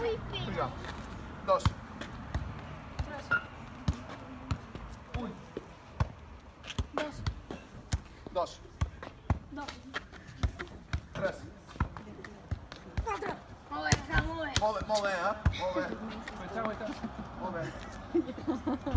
Ui, twee, twee, Dos. Uy. Dos. Dos. Dos. Tres. Cuatro. Molt bé, molt eh? Molt bé.